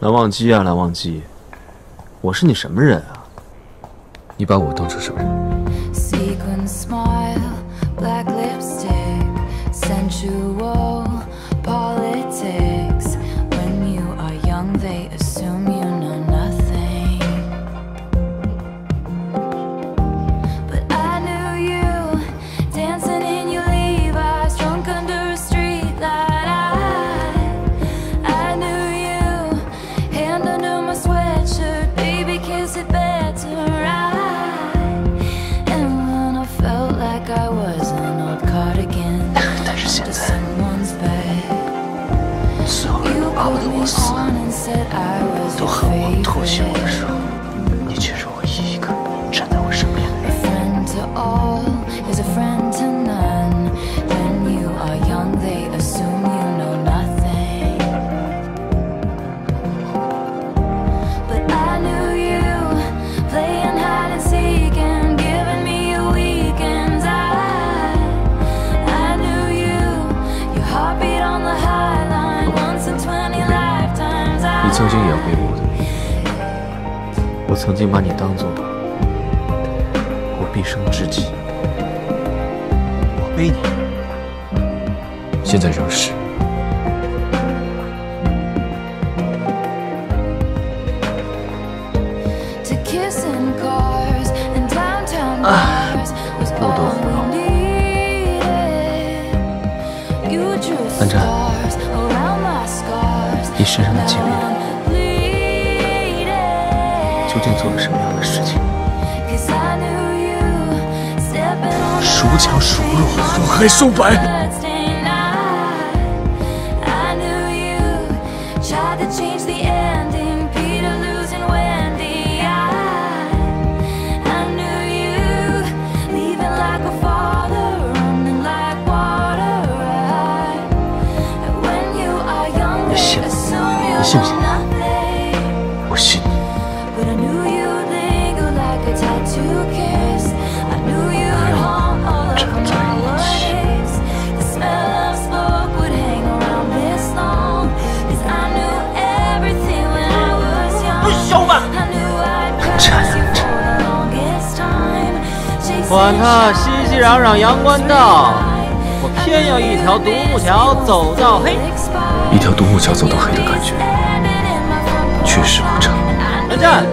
蓝忘机啊，蓝忘机，我是你什么人啊？你把我当成什么人？现在，所有人都巴不得我，都恨我妥协我的。曾经也会我的，我曾经把你当做我毕生知己，我背你。现在仍是。你身上的戒 Now 律 I'm bleeding. 究竟做了什么样的事情。孰强孰弱，孰黑孰白。你信不信？我信。Time. Chasing 管他熙熙攘攘阳关道，我偏要一条独木桥走到黑。一条独木桥走到黑的感觉确实不差。蓝湛，